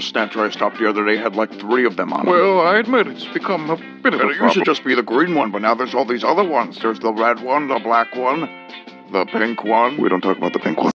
snatcher I stopped the other day had like three of them on it. Well, I admit it's become a bit of a it problem. used to just be the green one, but now there's all these other ones. There's the red one, the black one, the pink one. We don't talk about the pink one.